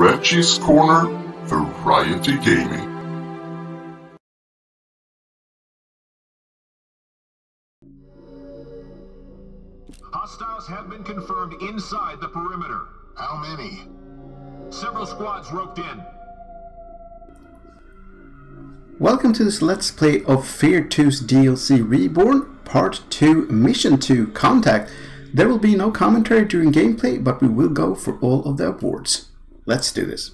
Reggiez Corner Variety Gaming. Hostiles have been confirmed inside the perimeter. How many? Several squads roped in. Welcome to this Let's Play of Fear 2's DLC Reborn, Part 2, Mission 2, Contact. There will be no commentary during gameplay, but we will go for all of the awards. Let's do this.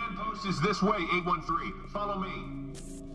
Command post is this way, 813. Follow me.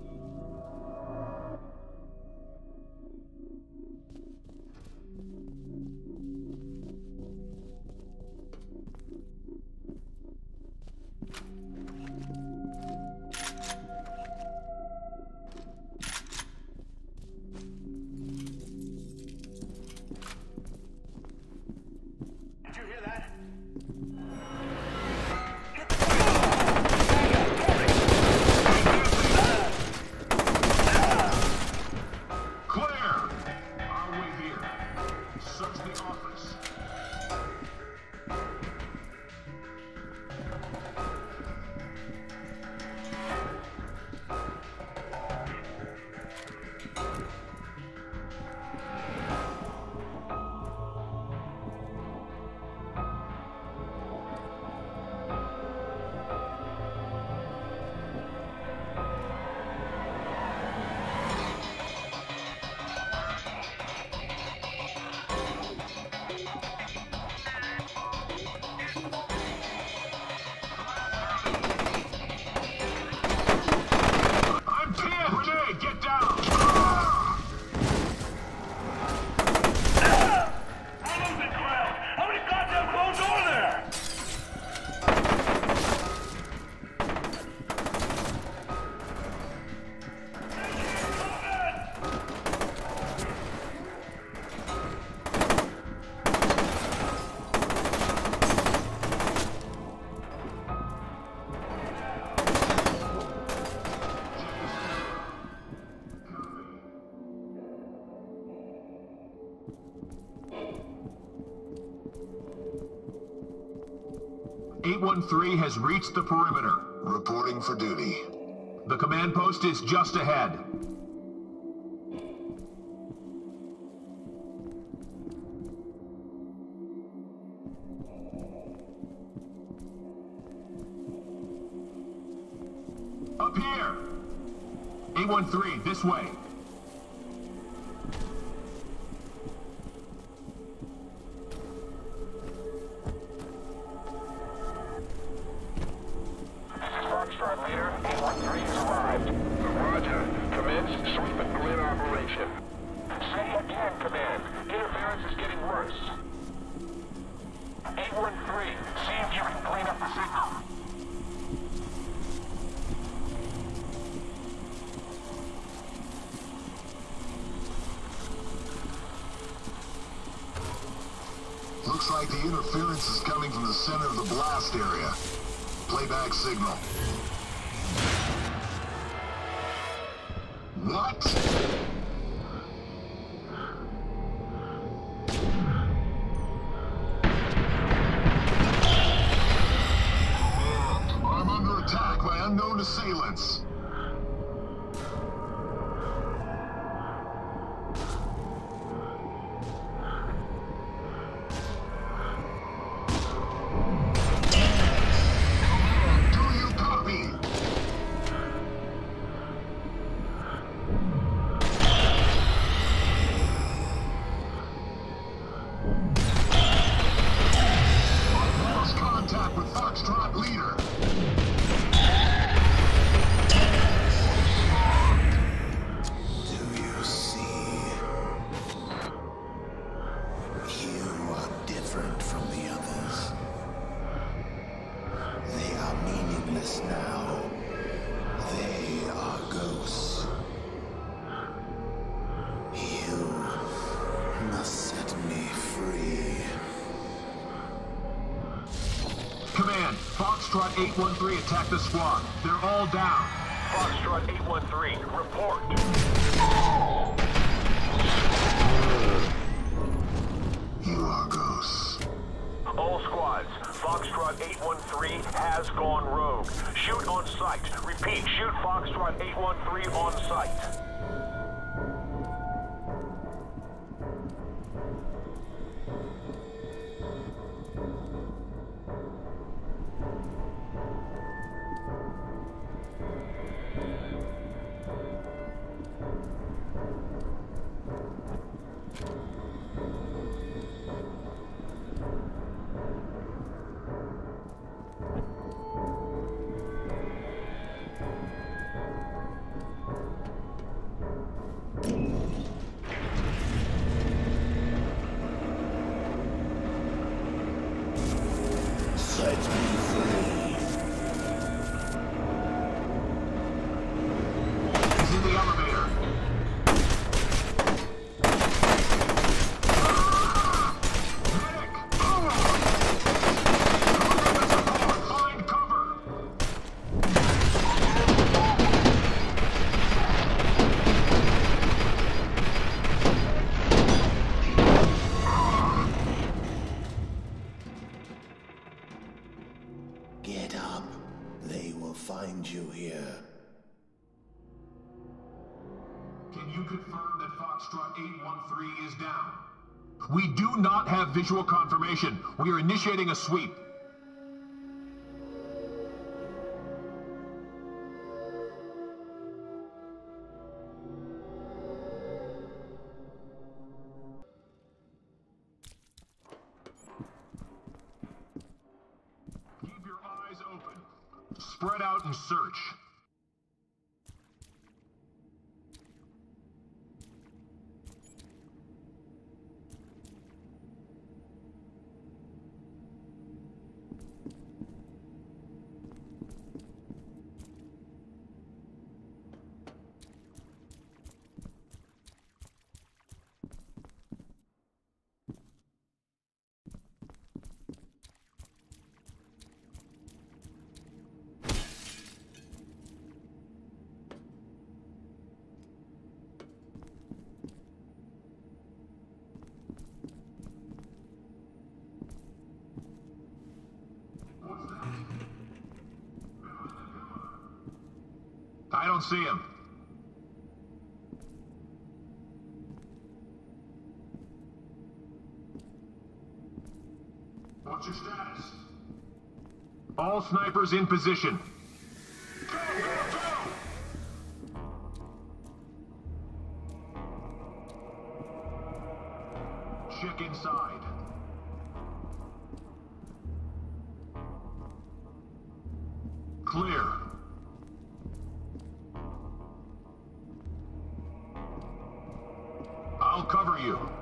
813 has reached the perimeter. Reporting for duty. The command post is just ahead. Up here! 813, this way. Looks like the interference is coming from the center of the blast area. Playback signal. What? 813 attack the squad. They're all down. Foxtrot 813, report. You are ghosts. All squads, Foxtrot 813 has gone rogue. Shoot on sight. Repeat, shoot Foxtrot 813 on sight. He's Foxtrot 813 is down? We do not have visual confirmation. We are initiating a sweep. Keep your eyes open. Spread out and search. I don't see him. What's your status? All snipers in position. You.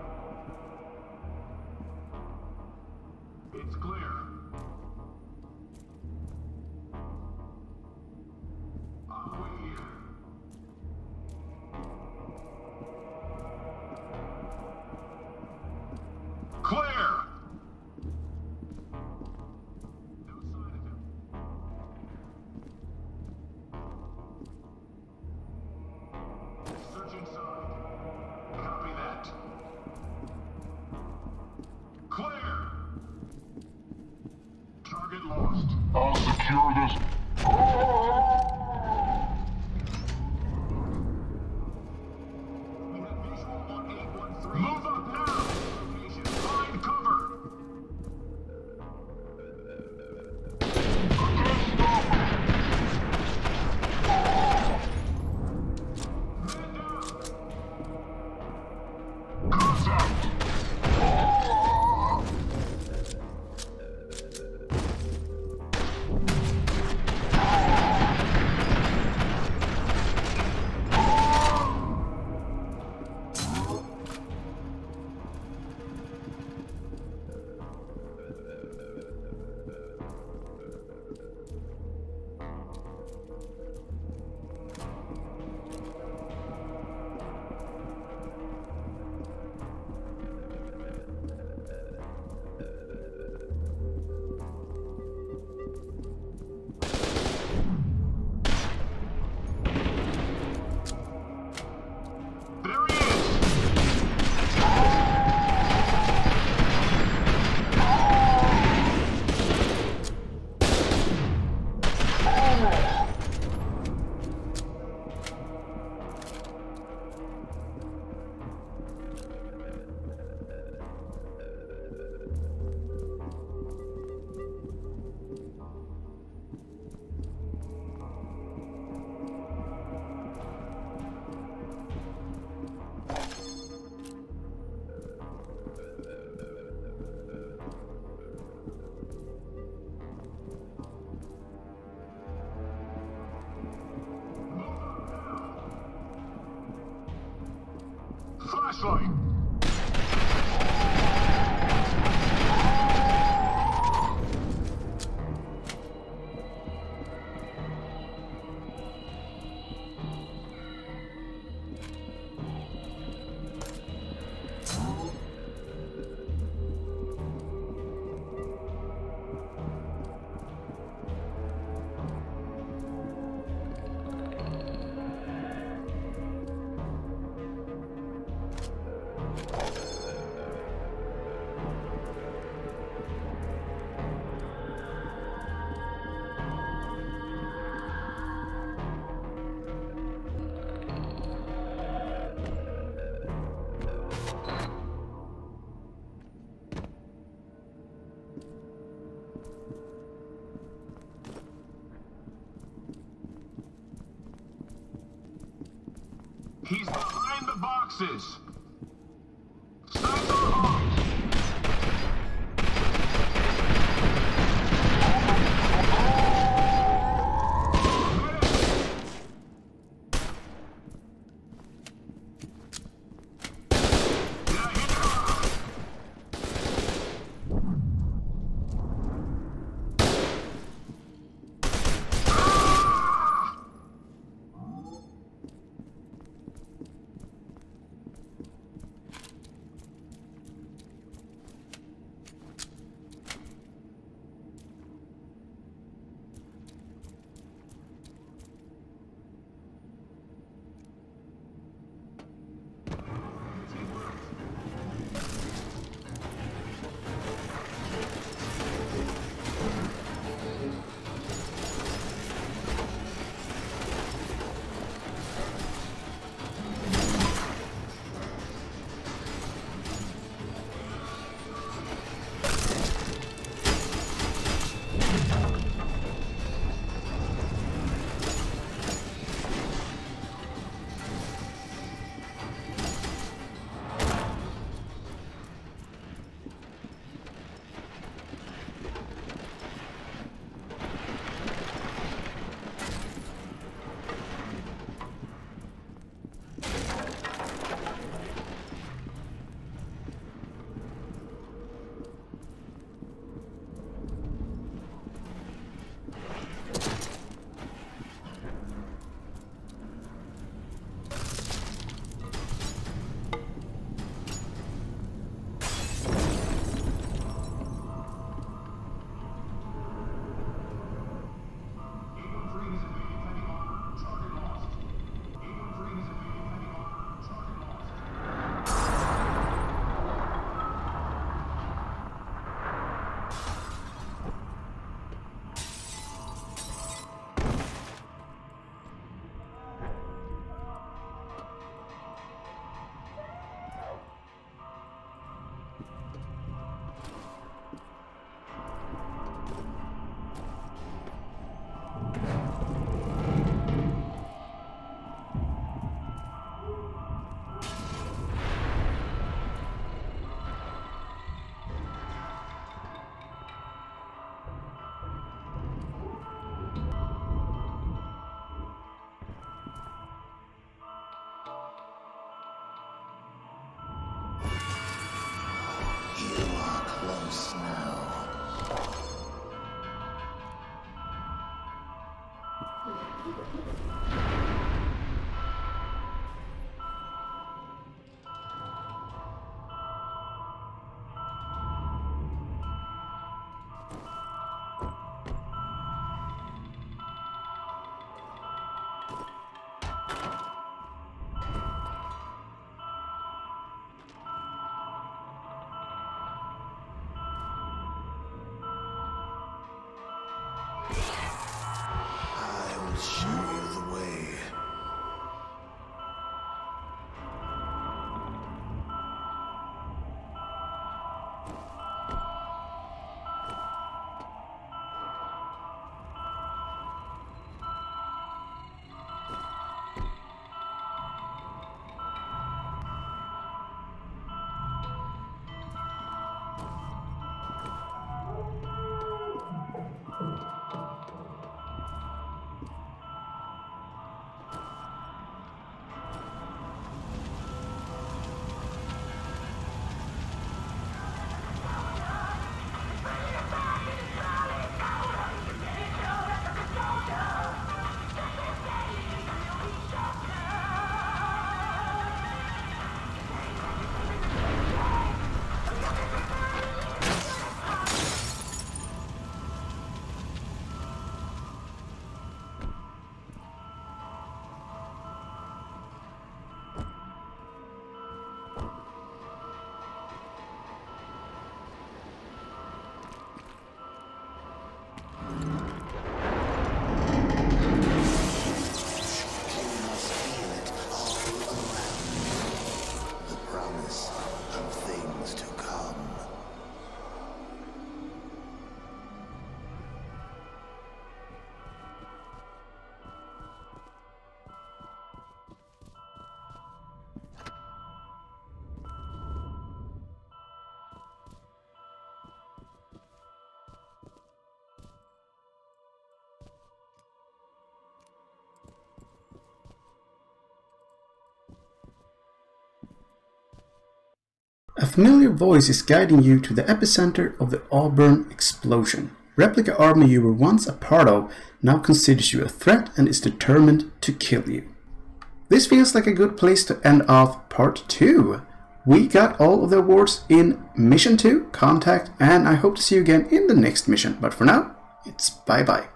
I'll secure this. Flashlight! He's behind the boxes! Close now. A familiar voice is guiding you to the epicenter of the Auburn explosion. Replica army you were once a part of now considers you a threat and is determined to kill you. This feels like a good place to end off part 2. We got all of the awards in Mission 2, Contact, and I hope to see you again in the next mission. But for now, it's bye bye.